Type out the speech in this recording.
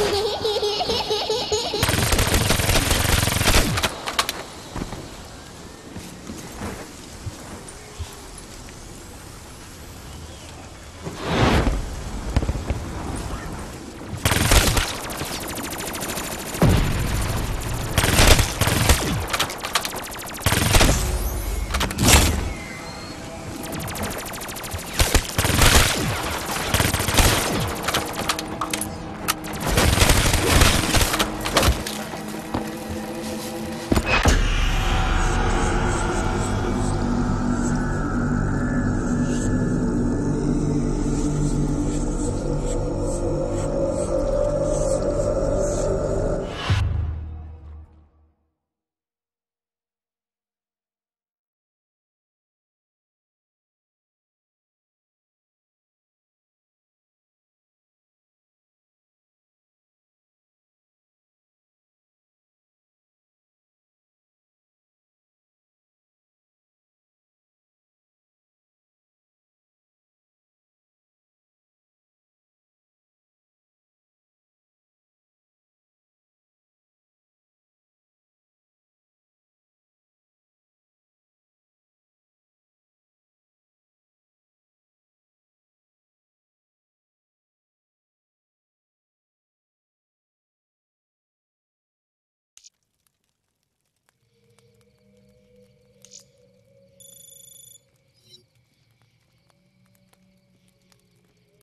嘿嘿嘿嘿